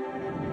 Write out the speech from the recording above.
you